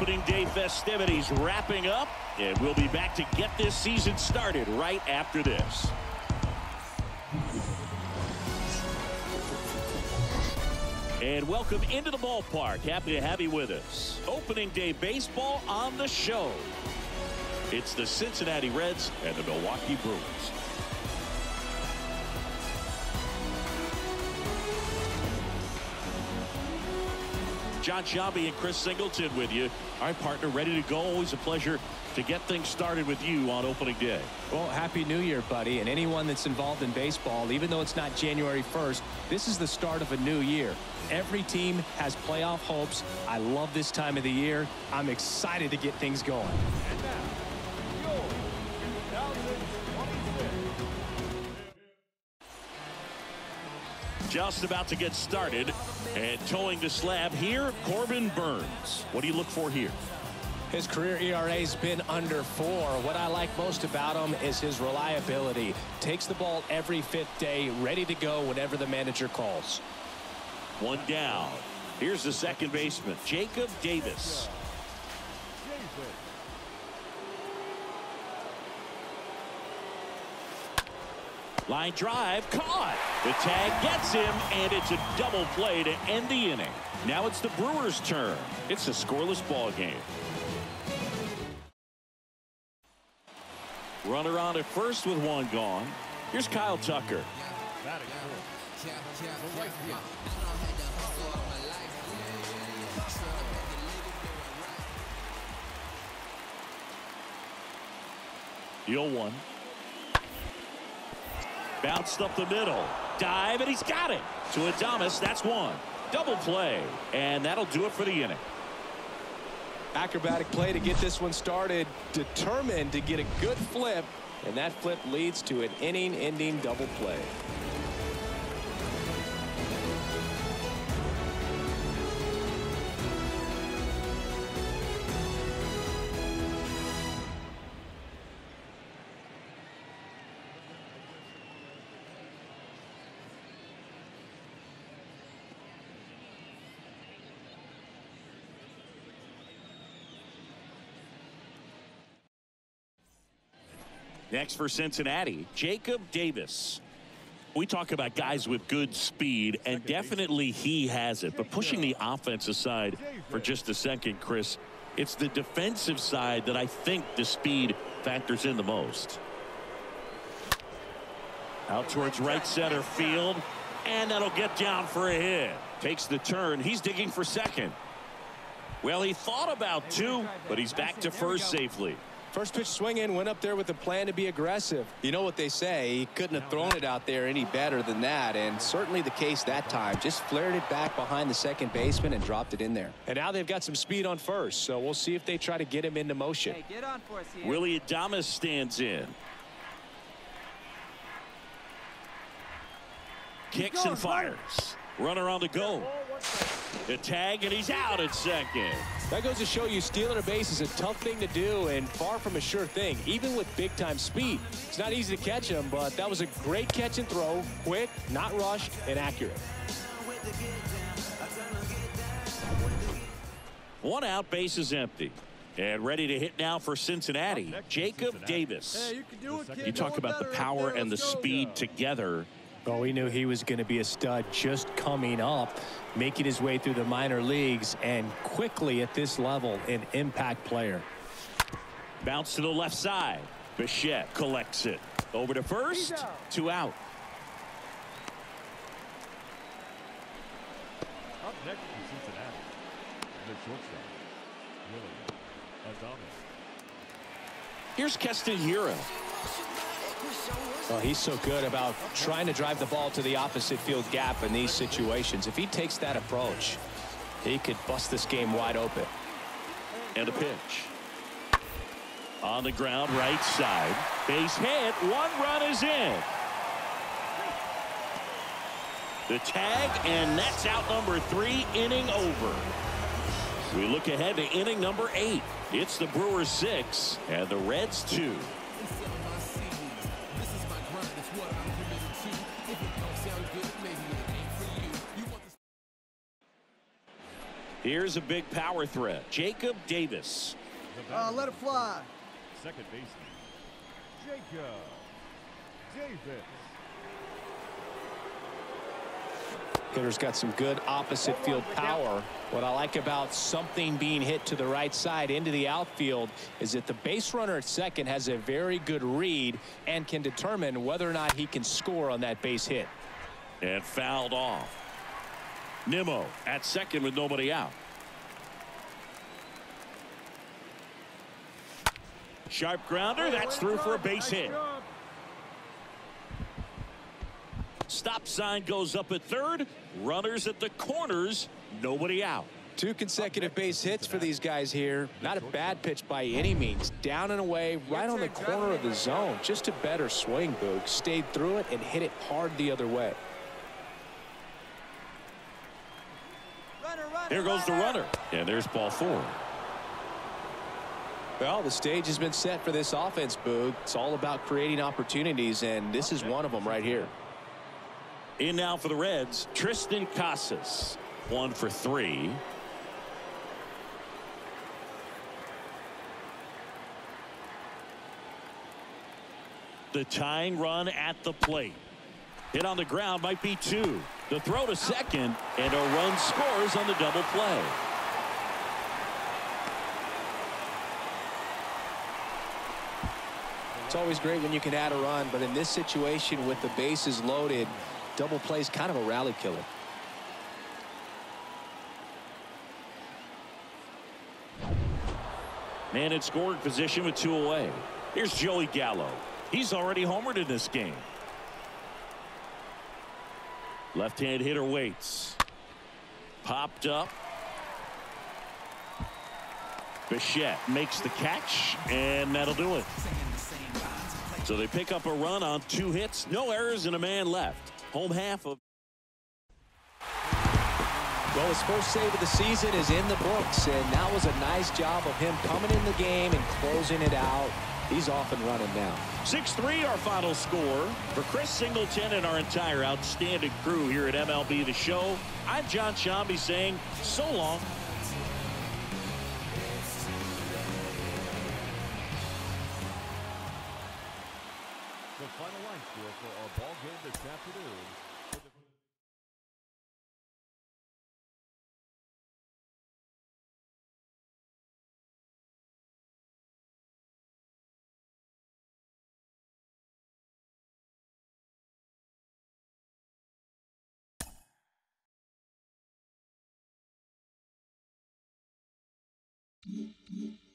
Opening day festivities wrapping up, and we'll be back to get this season started right after this. And welcome into the ballpark. Happy to have you with us. Opening day baseball on the show. It's the Cincinnati Reds and the Milwaukee Brewers. Jon Sciambi and Chris Singleton with you. Our partner ready to go. Always a pleasure to get things started with you on opening day. Well, happy new year, buddy. And anyone that's involved in baseball, even though it's not January 1st, this is the start of a new year. Every team has playoff hopes. I love this time of the year. I'm excited to get things going. Just about to get started and toeing the slab here, Corbin Burnes. What do you look for here? His career ERA's been under four. What I like most about him is his reliability. Takes the ball every fifth day, ready to go whenever the manager calls. One down. Here's the second baseman, Jacob Davis. Line drive caught. The tag gets him, and it's a double play to end the inning. Now it's the Brewers' turn. It's a scoreless ball game. Runner on at first with one gone. Here's Kyle Tucker. The 0-1. Bounced up the middle. Dive, and he's got it. To Adames, that's one. Double play. And that'll do it for the inning. Acrobatic play to get this one started. Determined to get a good flip. And that flip leads to an inning-ending double play. Next for Cincinnati, Jacob Davis. We talk about guys with good speed, and definitely he has it. But pushing the offense aside for just a second, Chris, it's the defensive side that I think the speed factors in the most. Out towards right center field, and that'll get down for a hit. Takes the turn. He's digging for second. Well, he thought about two, but he's back to first safely. First pitch swing in, went up there with a plan to be aggressive. You know what they say, he couldn't have thrown it out there any better than that, and certainly the case that time. Just flared it back behind the second baseman and dropped it in there. And now they've got some speed on first, so we'll see if they try to get him into motion. Hey, get on for us here. Willy Adames stands in. Kicks and fires. Runner on the go. The tag, and he's out at second. That goes to show you stealing a base is a tough thing to do and far from a sure thing, even with big-time speed. It's not easy to catch him, but that was a great catch and throw, quick, not rushed, and accurate. One out, base is empty. And ready to hit now for Cincinnati, Jacob Davis. Hey, you can do it, kid. You talk about the power there. and the Let's go speed together. Well, we knew he was going to be a stud just coming up, making his way through the minor leagues, and quickly at this level, an impact player. Bounce to the left side. Bichette collects it. Over to first. Out. Two out. Up next for Cincinnati, the shortstop, Willy Adames. Here's Hira. Well, he's so good about trying to drive the ball to the opposite field gap in these situations. If he takes that approach, he could bust this game wide open. And a pitch. On the ground, right side. Base hit. One run is in. The tag, and that's out number three, inning over. We look ahead to inning number eight. It's the Brewers six and the Reds two. Here's a big power threat. Jacob Davis. Uh, let it fly. Second baseman, Jacob Davis. Hitter's got some good opposite field power. What I like about something being hit to the right side into the outfield is that the base runner at second has a very good read and can determine whether or not he can score on that base hit. And fouled off. Nimmo at second with nobody out. Sharp grounder. That's through for a base hit. Goes up at third. Runners at the corners. Nobody out. Two consecutive base hits for these guys here. Not a bad pitch by any means. Down and away, right on the corner of the zone. Just a better swing, Boog. Stayed through it and hit it hard the other way. Here goes the runner. And there's ball four. Well, the stage has been set for this offense, Boog. It's all about creating opportunities, and this is one of them right here. In now for the Reds, Triston Casas. One for three. The tying run at the plate. Hit on the ground might be two. The throw to second, and a run scores on the double play. It's always great when you can add a run, but in this situation with the bases loaded, double play is kind of a rally killer. Man in scoring position with two away. Here's Joey Gallo. He's already homered in this game. Left-hand hitter waits. Popped up. Bichette makes the catch, and that'll do it. So they pick up a run on two hits, no errors, and a man left. Home half of. Well, his first save of the season is in the books, and that was a nice job of him coming in the game and closing it out. He's off and running now. 6-3 our final score. For Chris Singleton and our entire outstanding crew here at MLB The Show, I'm Jon Sciambi saying so long. Yeet.